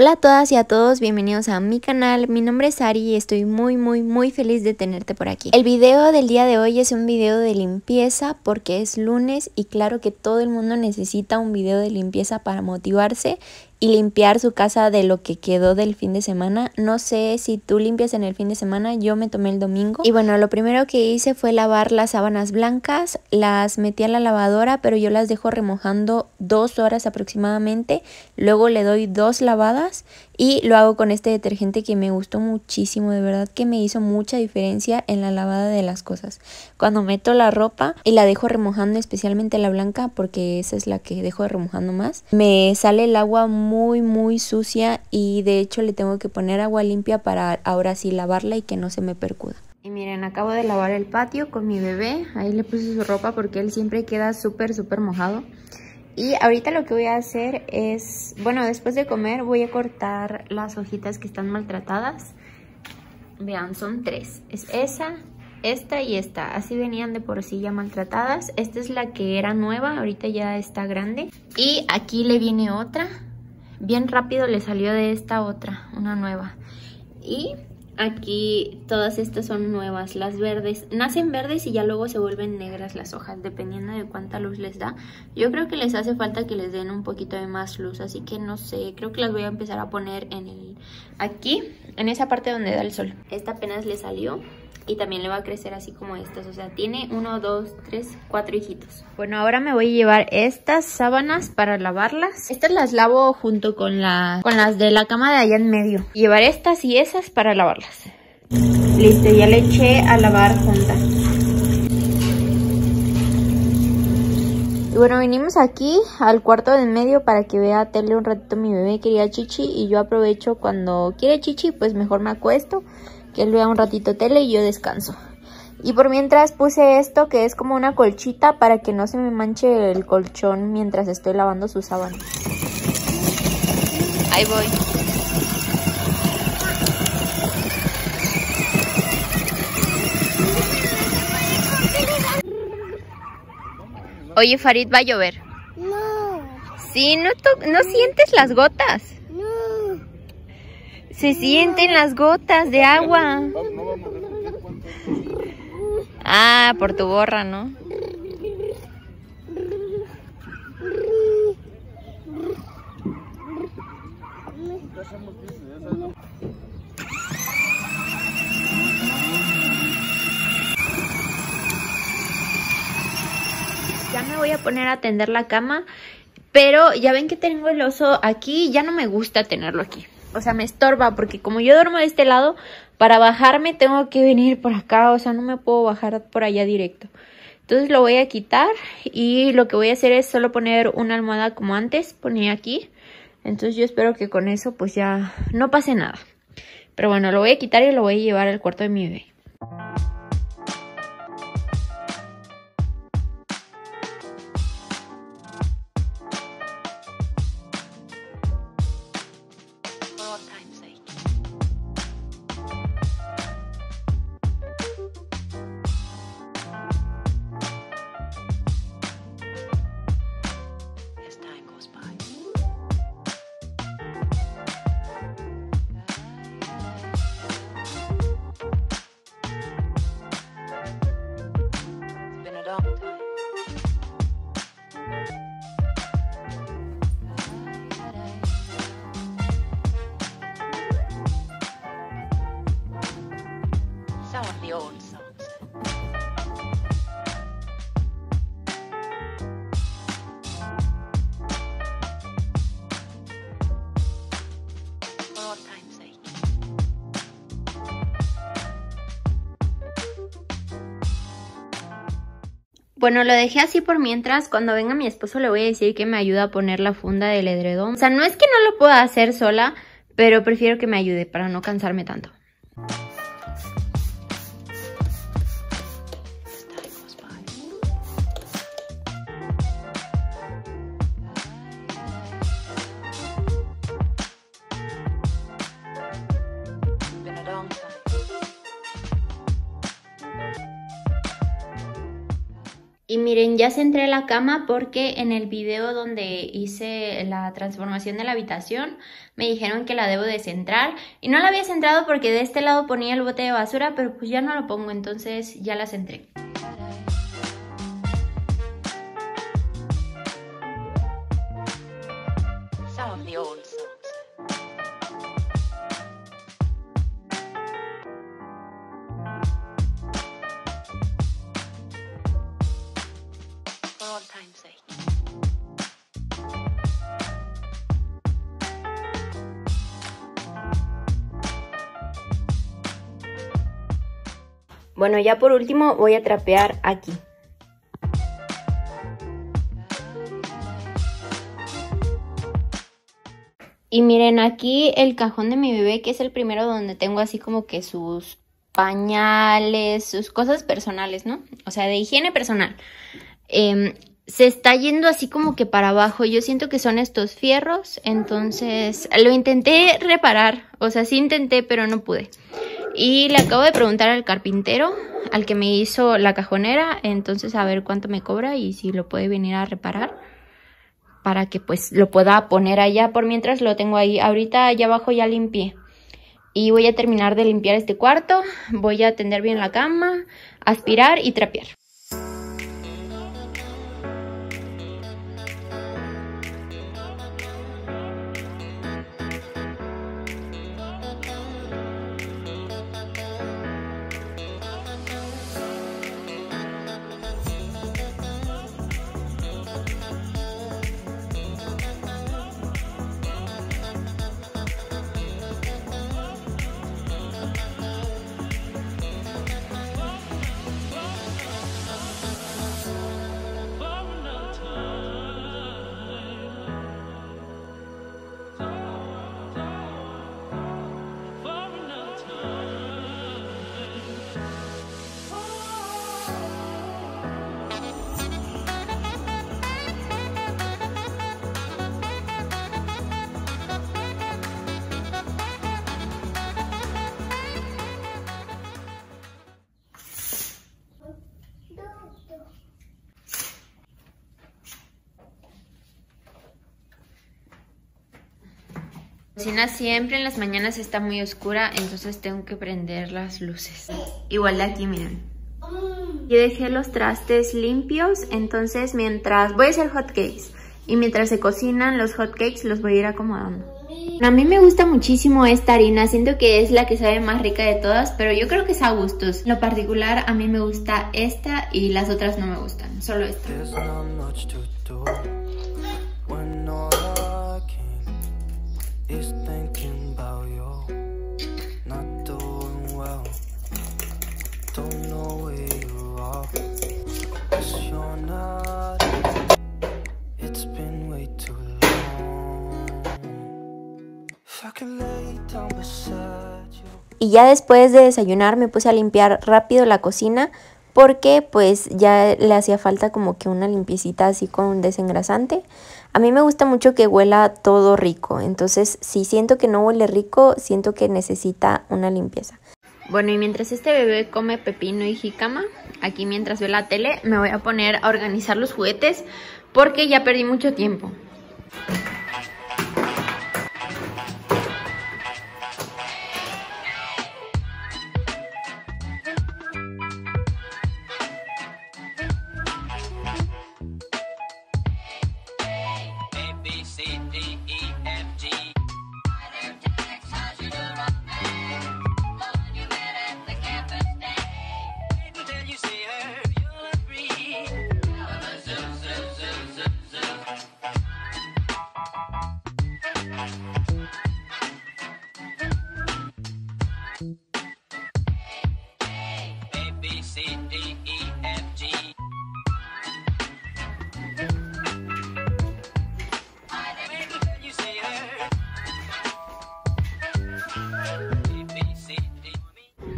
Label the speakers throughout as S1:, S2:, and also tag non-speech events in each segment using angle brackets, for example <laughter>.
S1: Hola a todas y a todos, bienvenidos a mi canal, mi nombre es Ari y estoy muy muy muy feliz de tenerte por aquí. El video del día de hoy es un video de limpieza porque es lunes y claro que todo el mundo necesita un video de limpieza para motivarse y limpiar su casa de lo que quedó del fin de semana. No sé si tú limpias en el fin de semana, yo me tomé el domingo. Y bueno, lo primero que hice fue lavar las sábanas blancas, las metí a la lavadora, pero yo las dejo remojando dos horas aproximadamente. Luego le doy dos lavadas y lo hago con este detergente que me gustó muchísimo, de verdad que me hizo mucha diferencia en la lavada de las cosas. Cuando meto la ropa y la dejo remojando, especialmente la blanca, porque esa es la que dejo remojando más, me sale el agua muy muy sucia y de hecho le tengo que poner agua limpia para ahora sí lavarla y que no se me percuda. Y miren, acabo de lavar el patio con mi bebé, ahí le puse su ropa porque él siempre queda súper súper mojado. Y ahorita lo que voy a hacer es, bueno, después de comer voy a cortar las hojitas que están maltratadas. Vean, son tres. Es esa, esta y esta. Así venían de por sí ya maltratadas. Esta es la que era nueva, ahorita ya está grande. Y aquí le viene otra. Bien rápido le salió de esta otra, una nueva. Y Aquí todas estas son nuevas, las verdes. Nacen verdes y ya luego se vuelven negras las hojas, dependiendo de cuánta luz les da. Yo creo que les hace falta que les den un poquito de más luz, así que no sé, creo que las voy a empezar a poner en el aquí, en esa parte donde da el sol. Esta apenas le salió y también le va a crecer así como estas. O sea, tiene uno, dos, tres, cuatro hijitos. Bueno, ahora me voy a llevar estas sábanas para lavarlas. Estas las lavo junto con, con las de la cama de allá en medio. Llevar estas y esas para lavarlas. Listo, ya le eché a lavar juntas. Y bueno, venimos aquí al cuarto del medio para que vea tele un ratito mi bebé quería chichi y yo aprovecho cuando quiere chichi pues mejor me acuesto que él vea un ratito tele y yo descanso. Y por mientras puse esto que es como una colchita para que no se me manche el colchón mientras estoy lavando su sábana. Ahí voy. Oye, Farid, va a llover.
S2: No.
S1: Sí, no, no sientes las gotas. Se sienten las gotas de agua. Ah, por tu gorra, ¿no? Ya me voy a poner a tender la cama, pero ya ven que tengo el oso aquí, ya no me gusta tenerlo aquí o sea, me estorba porque como yo duermo de este lado, para bajarme tengo que venir por acá, o sea, no me puedo bajar por allá directo. Entonces lo voy a quitar y lo que voy a hacer es solo poner una almohada como antes, ponía aquí. Entonces yo espero que con eso pues ya no pase nada. Pero bueno, lo voy a quitar y lo voy a llevar al cuarto de mi bebé. Bueno, lo dejé así por mientras. Cuando venga mi esposo le voy a decir que me ayuda a poner la funda del edredón. O sea, no es que no lo pueda hacer sola, pero prefiero que me ayude para no cansarme tanto. Y miren, ya centré la cama porque en el video donde hice la transformación de la habitación, me dijeron que la debo de centrar y no la había centrado porque de este lado ponía el bote de basura, pero pues ya no lo pongo, entonces ya la centré. Bueno, ya por último voy a trapear aquí. Y miren aquí el cajón de mi bebé, que es el primero donde tengo así como que sus pañales, sus cosas personales, ¿no? O sea, de higiene personal. Em, se está yendo así como que para abajo. Yo siento que son estos fierros, entonces lo intenté reparar. O sea, sí intenté, pero no pude. Y le acabo de preguntar al carpintero, al que me hizo la cajonera, entonces a ver cuánto me cobra y si lo puede venir a reparar para que pues lo pueda poner allá por mientras lo tengo ahí. Ahorita allá abajo ya limpié. Y voy a terminar de limpiar este cuarto, voy a tender bien la cama, aspirar y trapear. La cocina siempre en las mañanas está muy oscura, entonces tengo que prender las luces. Igual de aquí, miren. Y dejé los trastes limpios, entonces mientras voy a hacer hot cakes y mientras se cocinan los hot cakes los voy a ir acomodando. A mí me gusta muchísimo esta harina, siento que es la que sabe más rica de todas, pero yo creo que es a gustos. En lo particular a mí me gusta esta y las otras no me gustan, solo esta. Y ya después de desayunar me puse a limpiar rápido la cocina porque pues ya le hacía falta como que una limpiecita así con un desengrasante. A mí me gusta mucho que huela todo rico, entonces si siento que no huele rico, siento que necesita una limpieza. Bueno, y mientras este bebé come pepino y jicama, aquí mientras ve la tele, me voy a poner a organizar los juguetes porque ya perdí mucho tiempo.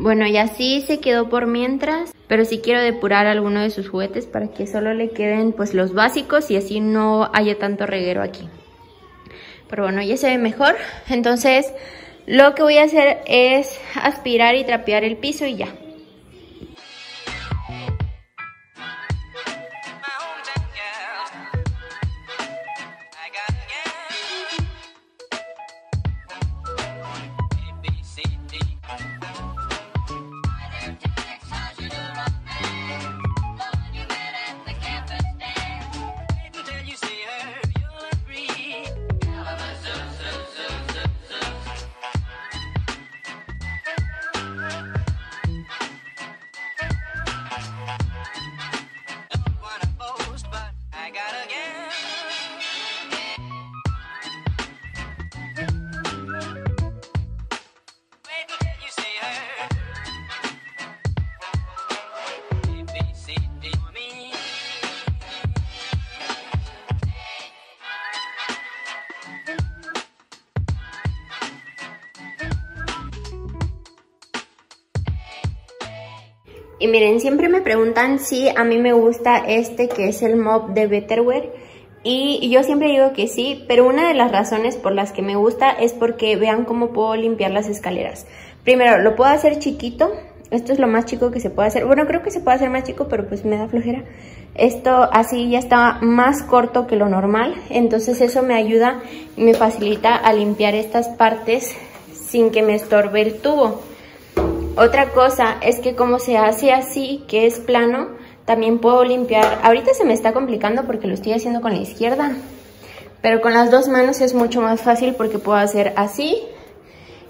S1: Bueno, y así se quedó por mientras, pero sí quiero depurar alguno de sus juguetes para que solo le queden pues los básicos y así no haya tanto reguero aquí. Pero bueno, ya se ve mejor, entonces lo que voy a hacer es aspirar y trapear el piso y ya. Miren, siempre me preguntan si a mí me gusta este que es el mop de Betterware. Y yo siempre digo que sí, pero una de las razones por las que me gusta es porque vean cómo puedo limpiar las escaleras. Primero, lo puedo hacer chiquito. Esto es lo más chico que se puede hacer. Bueno, creo que se puede hacer más chico, pero pues me da flojera. Esto así ya está más corto que lo normal. Entonces eso me ayuda y me facilita a limpiar estas partes sin que me estorbe el tubo. Otra cosa es que como se hace así, que es plano, también puedo limpiar. Ahorita se me está complicando porque lo estoy haciendo con la izquierda. Pero con las dos manos es mucho más fácil porque puedo hacer así.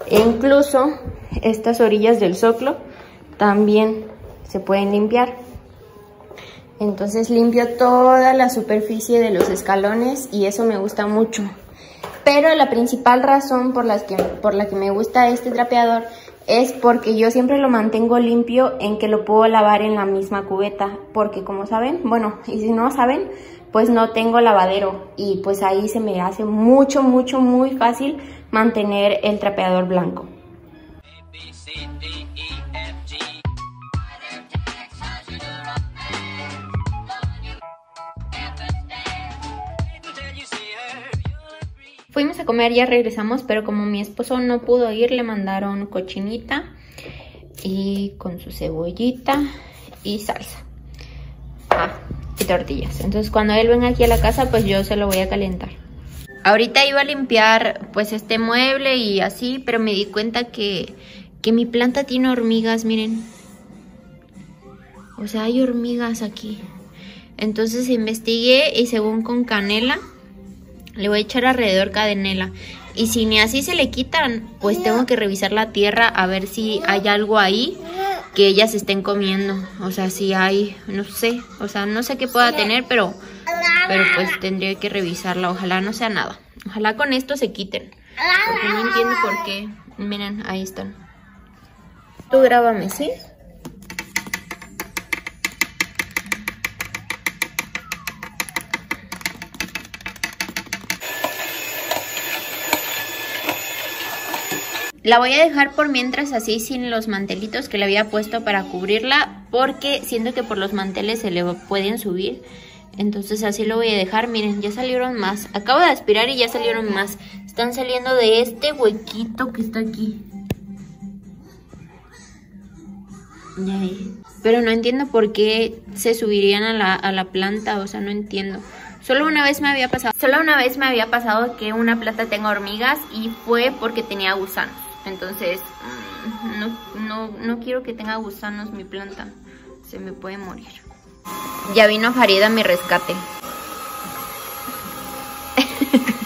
S1: E incluso estas orillas del soclo también se pueden limpiar. Entonces limpio toda la superficie de los escalones y eso me gusta mucho. Pero la principal razón por, las que, por la que me gusta este trapeador es porque yo siempre lo mantengo limpio en que lo puedo lavar en la misma cubeta, porque como saben, bueno, y si no saben, pues no tengo lavadero y pues ahí se me hace mucho, mucho, muy fácil mantener el trapeador blanco. Fuimos a comer, ya regresamos, pero como mi esposo no pudo ir, le mandaron cochinita y con su cebollita y salsa. Ah, y tortillas. Entonces cuando él venga aquí a la casa, pues yo se lo voy a calentar. Ahorita iba a limpiar pues este mueble y así, pero me di cuenta que, que mi planta tiene hormigas, miren. O sea, hay hormigas aquí. Entonces investigué y según con canela le voy a echar alrededor cadenela. Y si ni así se le quitan, pues tengo que revisar la tierra a ver si hay algo ahí que ellas estén comiendo. O sea, si hay, no sé, o sea, no sé qué pueda tener, pero, pero pues tendría que revisarla. Ojalá no sea nada. Ojalá con esto se quiten. Porque no entiendo por qué. Miren, ahí están. Tú grábame, ¿sí? La voy a dejar por mientras así sin los mantelitos que le había puesto para cubrirla porque siento que por los manteles se le pueden subir. Entonces así lo voy a dejar. Miren, ya salieron más. Acabo de aspirar y ya salieron más. Están saliendo de este huequito que está aquí. Pero no entiendo por qué se subirían a la, a la planta. O sea, no entiendo. Solo una vez me había pasado, solo una vez me había pasado que una planta tenga hormigas y fue porque tenía gusanos. Entonces, mm, no, no, no quiero que tenga gusanos mi planta. Se me puede morir. Ya vino Farida a mi rescate. <laughs>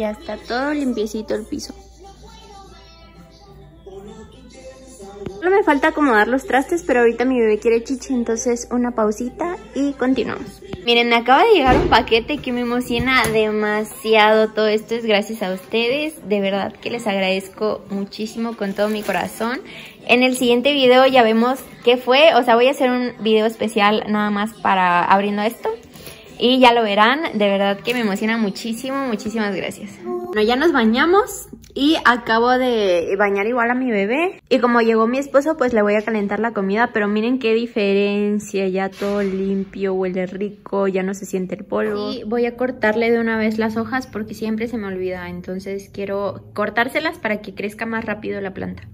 S1: Ya está todo limpiecito el piso. Solo me falta acomodar los trastes, pero ahorita mi bebé quiere chichi, entonces una pausita y continuamos. Miren, me acaba de llegar un paquete que me emociona demasiado. Todo esto es gracias a ustedes. De verdad que les agradezco muchísimo con todo mi corazón. En el siguiente video ya vemos qué fue. O sea, voy a hacer un video especial nada más para abriendo esto. Y ya lo verán, de verdad que me emociona muchísimo, muchísimas gracias. Bueno, ya nos bañamos y acabo de bañar igual a mi bebé. Y como llegó mi esposo, pues le voy a calentar la comida. Pero miren qué diferencia, ya todo limpio, huele rico, ya no se siente el polvo. Y voy a cortarle de una vez las hojas porque siempre se me olvida. Entonces quiero cortárselas para que crezca más rápido la planta.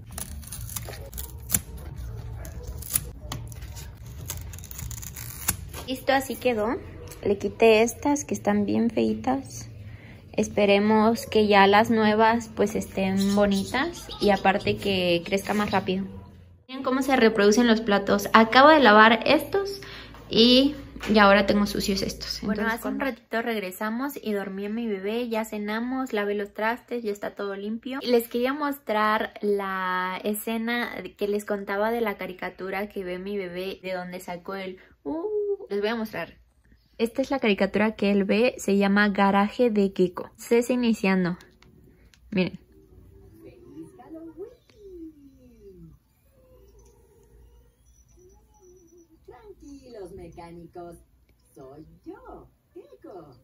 S1: Listo, así quedó. Le quité estas que están bien feitas. Esperemos que ya las nuevas pues estén bonitas y aparte que crezca más rápido. Miren cómo se reproducen los platos. Acabo de lavar estos y y ahora tengo sucios estos. bueno, hace un ratito regresamos y dormí mi bebé, ya cenamos, lavé los trastes, ya está todo limpio. Les quería mostrar la escena que les contaba de la caricatura que ve mi bebé, de donde sacó el... Uh, les voy a mostrar. Esta es la caricatura que él ve, se llama Garaje de Gecko. Se está iniciando. Miren.
S2: Tranquilos, mecánicos. Soy yo, Gecko.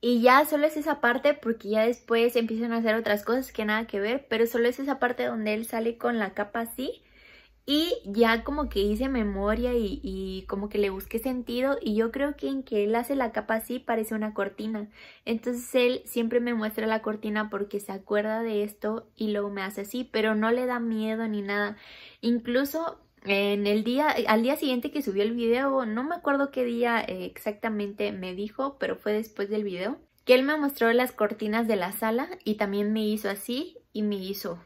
S1: Y ya solo es esa parte porque ya después empiezan a hacer otras cosas que nada que ver, pero solo es esa parte donde él sale con la capa así y ya como que hice memoria y, como que le busqué sentido y yo creo que en que él hace la capa así parece una cortina. Entonces él siempre me muestra la cortina porque se acuerda de esto y luego me hace así, pero no le da miedo ni nada. Incluso en el día, al día siguiente que subió el video, no me acuerdo qué día exactamente me dijo, pero fue después del video, que él me mostró las cortinas de la sala y también me hizo así y me hizo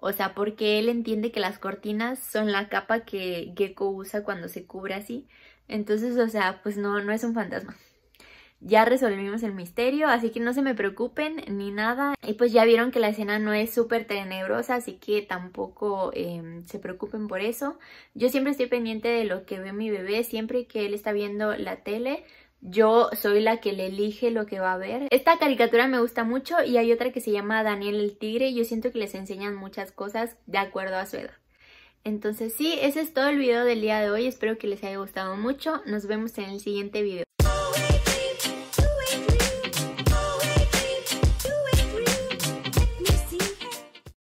S1: o sea, porque él entiende que las cortinas son la capa que Gecko usa cuando se cubre así. Entonces, o sea, pues no, no es un fantasma. Ya resolvimos el misterio, así que no se me preocupen ni nada. Y pues ya vieron que la escena no es súper tenebrosa, así que tampoco em, se preocupen por eso. Yo siempre estoy pendiente de lo que ve mi bebé, siempre que él está viendo la tele yo soy la que le elige lo que va a ver. Esta caricatura me gusta mucho y hay otra que se llama Daniel el Tigre. Yo siento que les enseñan muchas cosas de acuerdo a su edad. Entonces sí, ese es todo el video del día de hoy. Espero que les haya gustado mucho. Nos vemos en el siguiente video.